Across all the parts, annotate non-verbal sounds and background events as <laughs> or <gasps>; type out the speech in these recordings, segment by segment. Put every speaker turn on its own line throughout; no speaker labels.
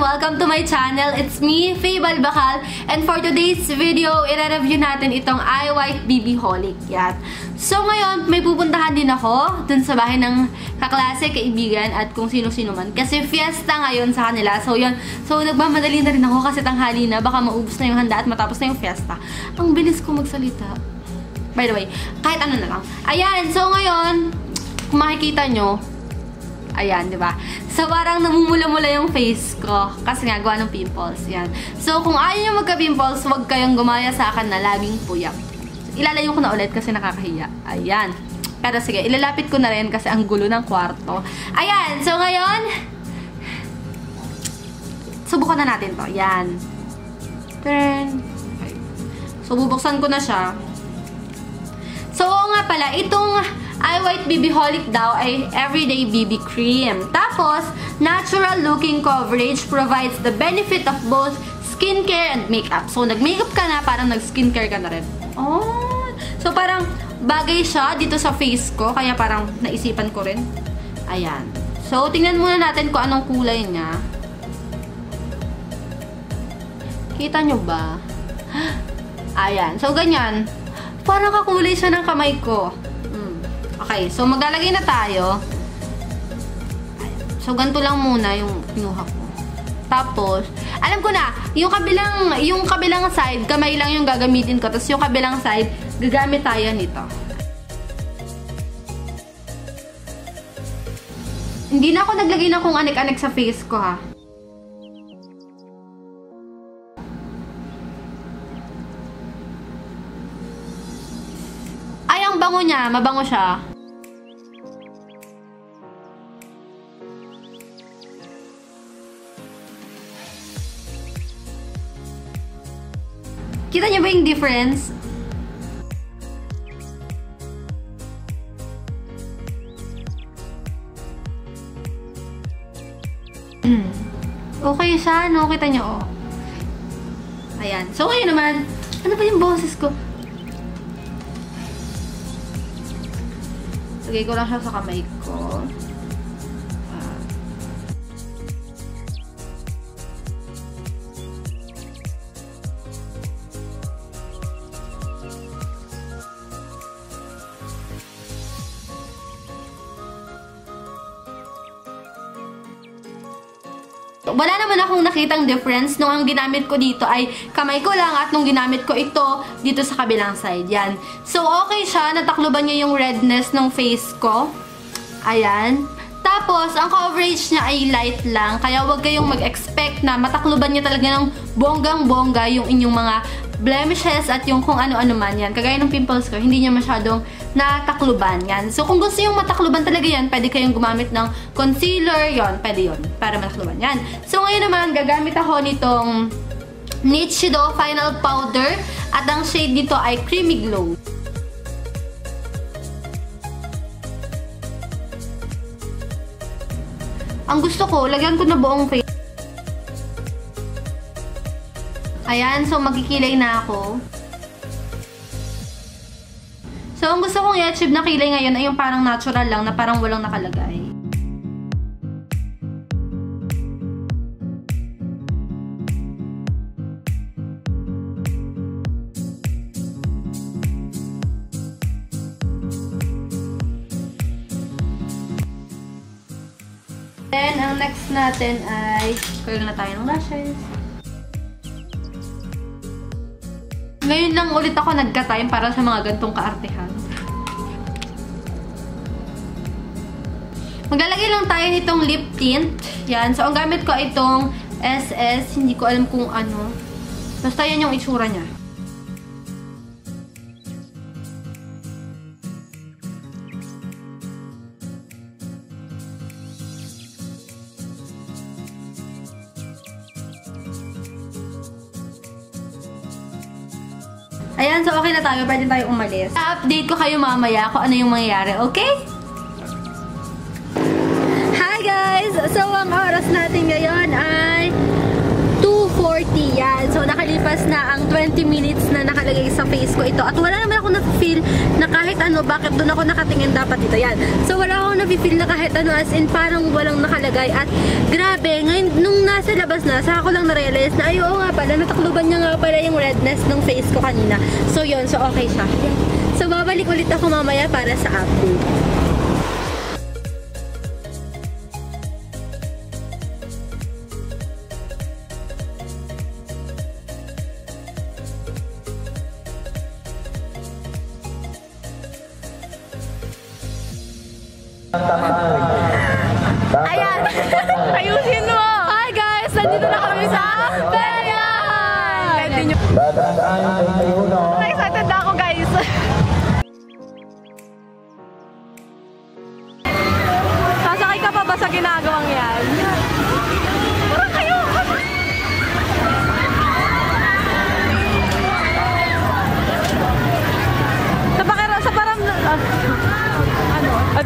Welcome to my channel. It's me, Faye Balbakal. And for today's video, i-review natin itong Eye White BB Holic. Yan. So ngayon, may pupuntahan din ako dun sa bahay ng kaklase, kaibigan, at kung sino-sino man. Kasi fiesta ngayon sa kanila. So yun, so nagmamadali na rin ako kasi tanghali na. Baka maubos na yung handa at matapos na yung fiesta. Ang bilis ko magsalita. By the way, kahit ano na lang. Ayan, so ngayon, kung makikita nyo, Ayan, di ba? So, parang namumula-mula yung face ko. Kasi nga, gawa ng pimples. Yan. So, kung ayaw nyo magka-pimples, huwag kayong gumaya sa akin na laging puyat. Ilalayo ko na ulit kasi nakakahiya. Ayan. Pero sige, ilalapit ko na rin kasi ang gulo ng kwarto. Ayan. So, ngayon, subukan na natin to. Yan. Turn. Okay. So, bubuksan ko na siya. So, nga pala, itong Eye White BB Holic daw ay everyday BB cream. Tapos, natural looking coverage provides the benefit of both skincare and makeup. So, nag-makeup ka na, parang nag-skincare ka na rin. Oh! So, parang bagay siya dito sa face ko, kaya parang naisipan ko rin. Ayan. So, tingnan muna natin kung anong kulay niya. Kita nyo ba? <gasps> Ayan. So, ganyan. Parang kakulay siya ng kamay ko. Hmm. Okay. So, maglalagay na tayo. So, ganito lang muna yung pinuha ko. Tapos, alam ko na, yung kabilang, yung kabilang side, kamay lang yung gagamitin ko. Tapos, yung kabilang side, gagamit tayo nito. Hindi na ako naglagay na kung anik-anik sa face ko, ha. Ay, ang bango niya. Mabango siya. Kita niyo ba yung difference? okay siya, no? Kita niyo, oh. Ayan. So, ngayon naman, ano ba yung boses ko? Lagay ko lang siya sa kamay ko. Wala naman akong nakitang difference nung ang ginamit ko dito ay kamay ko lang at nung ginamit ko ito dito sa kabilang side. Yan. So, okay siya. Natakloban niya yung redness ng face ko. Ayan. Tapos, ang coverage niya ay light lang. Kaya huwag kayong mag-expect na matakloban niya talaga ng bonggang-bongga yung inyong mga blemishes at yung kung ano-ano man yan. Kagaya ng pimples ko, hindi niya masyadong natakluban yan. So, kung gusto yung matakluban talaga yan, pwede kayong gumamit ng concealer, yon pwede yon para matakluban yan. So, ngayon naman, gagamit ako nitong Nichido Final Powder at ang shade dito ay Creamy Glow. Ang gusto ko, lagyan ko na buong face. Ayan, so magkikilay na ako. So, ang gusto kong i-achieve na kilay ngayon ay yung parang natural lang na parang walang nakalagay. Then, ang next natin ay curl na tayo ng lashes. Ngayon lang ulit ako nagka-time para sa mga gantong kaartehan. Maglalagay lang tayo nitong lip tint. Yan. So, ang gamit ko itong SS. Hindi ko alam kung ano. Basta yan yung itsura niya. Ayan, so okay na tayo. Pwede tayo umalis. update ko kayo mamaya kung ano yung mangyayari, okay? Hi guys! So, ang oras natin ngayon ay 2.40 sa face ko ito. At wala naman ako na-feel na kahit ano, bakit doon ako nakatingin dapat ito. Yan. So, wala ako na-feel na kahit ano, as in parang walang nakalagay. At grabe, ngayon, nung nasa labas na, saka ko lang na-realize na, ay, oo nga pala, natakluban niya nga pala yung redness ng face ko kanina. So, yun. So, okay siya. So, babalik ulit ako mamaya para sa update. Ayan! <laughs> Ayusin mo! Hi guys! Nandito na kami sa Bayan! Excited na ako guys! Sasakay ka pa ba sa ginagawang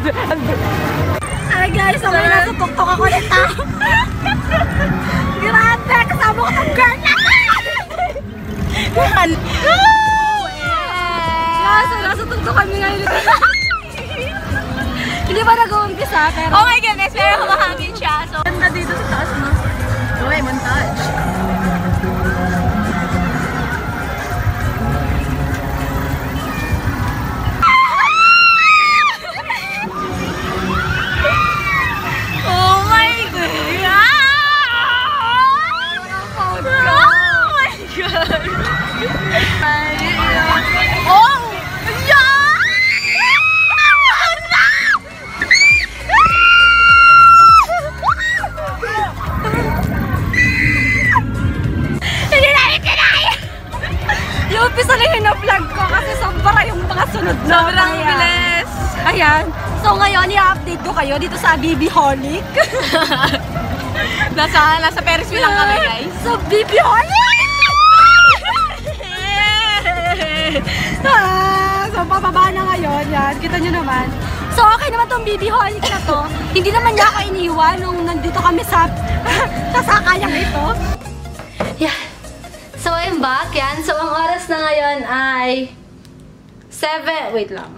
Hi guys, nasa tuktok
Sobrang
Ayan.
bilis!
Ayan. So ngayon, i-update ko kayo dito sa BB Holic. <laughs>
Nasa, nasa wheel lang kami, guys.
So, BB Holic! ah, so, pababa na ngayon. Yan, kita nyo naman. So, okay naman tong BB Holic na to. Hindi naman niya ako iniwan nung nandito kami sa <laughs> sasakayang ito. Yeah. So, I'm back. Yan. So, ang oras na ngayon ay 7, wait lang.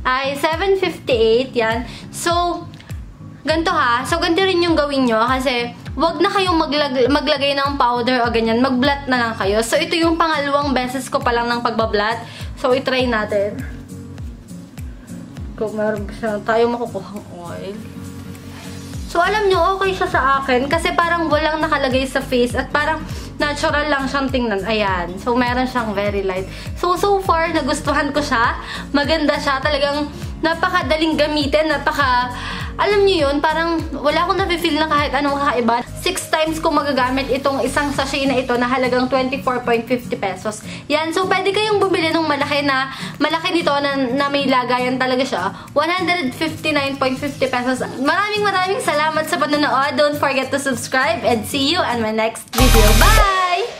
Ay 7.58, yan. So, ganito ha. So, ganito rin yung gawin nyo kasi wag na kayong maglag maglagay ng powder o ganyan. Mag-blot na lang kayo. So, ito yung pangalawang beses ko pa lang ng pagbablat. So, itry natin. Kung meron tayo makukuhang oil. So, alam nyo, okay siya sa akin kasi parang walang nakalagay sa face at parang natural lang siyang tingnan. Ayan. So, meron siyang very light. So, so far, nagustuhan ko siya. Maganda siya. Talagang napakadaling gamitin. Napaka, alam nyo yun, parang wala akong nafe-feel na kahit anong kakaiba. Six times ko magagamit itong isang sachet na ito na halagang 24.50 pesos. Yan. So, pwede kayong bumili ng malaki na, malaki nito na, na may lagayan talaga siya. 159.50 pesos. Maraming maraming salamat sa panonood. Don't forget to subscribe and see you on my next video. Bye!